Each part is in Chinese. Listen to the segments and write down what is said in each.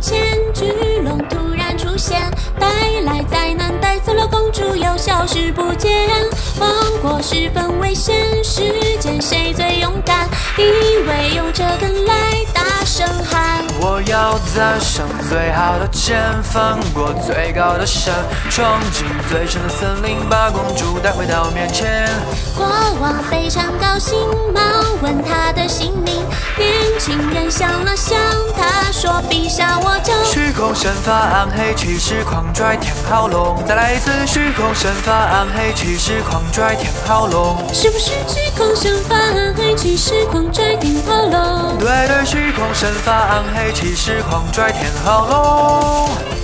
千巨龙突然出现带来灾难带走了公主又消失不见。王国十分危险世间谁最勇敢？一位勇者赶来大声喊。我要带上最好的剑翻过最高的山闯进最深的森林把公主带回到面前。国王非常高兴，忙问他的姓名。年轻人想了想，他说：“陛下，我叫虚空神发，暗黑骑士狂拽天浩龙。再来一次，虚空神发，暗黑骑士狂拽天浩龙。是不是虚空神发，暗黑骑士狂拽天浩龙？对对，虚空神发，暗黑骑士狂拽天浩龙。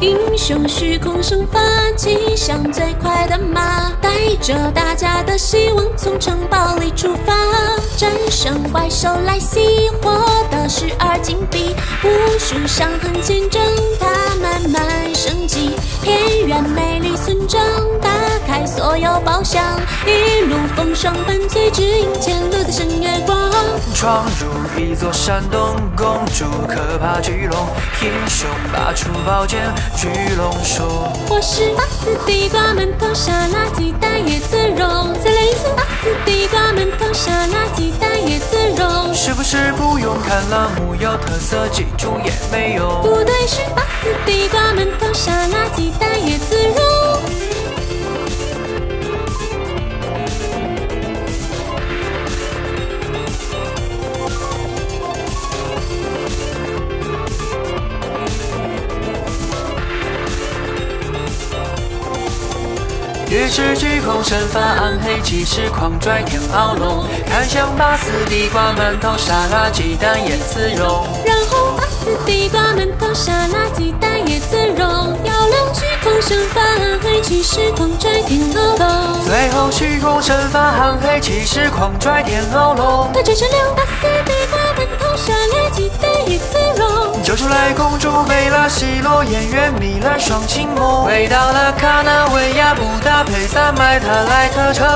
英雄虚空生发，骑上最快的马，带着大家的希望从城堡里出发，战胜怪兽来袭，获得十二金币，无数伤痕见证他慢慢升级。偏远美丽村庄，打开所有宝箱，一路风霜伴随，指引前路的圣月光。闯入一座山洞，公主可怕巨龙，英雄拔出宝剑。巨龙说：“我是巴斯地瓜馒头沙拉鸡蛋椰子蓉。”再来一次，巴斯地瓜馒头沙拉鸡蛋椰子蓉。是不是不用看了？木有特色，记住也没用。不对，是巴斯地瓜馒头沙拉鸡蛋椰子肉。于是虚空身发，暗黑骑士狂拽天牢龙，看向巴斯地瓜馒头沙拉鸡蛋椰子肉。然后巴斯地瓜馒头沙拉鸡蛋椰子肉，要亮虚空身发，暗黑骑士狂拽天牢龙。最后虚空身发，暗黑骑士狂拽天牢龙。他追上了巴斯地瓜馒头沙拉鸡蛋椰子肉，救出来公主贝拉西洛，演员米兰双情梦，回到了卡纳维亚布达。配萨麦特莱特城，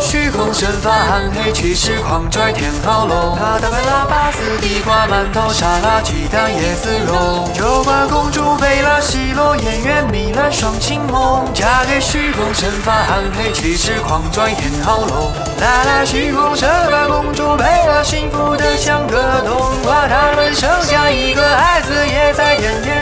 虚空神法，暗黑骑士狂拽天豪龙。他打败了巴斯地瓜馒头沙拉鸡蛋椰子肉，救把公主贝拉西洛，演员米兰双情梦，嫁给虚空神法，暗黑骑士狂拽天豪龙。啦啦，虚空神法，公主贝拉幸福的像个在天天渐渐。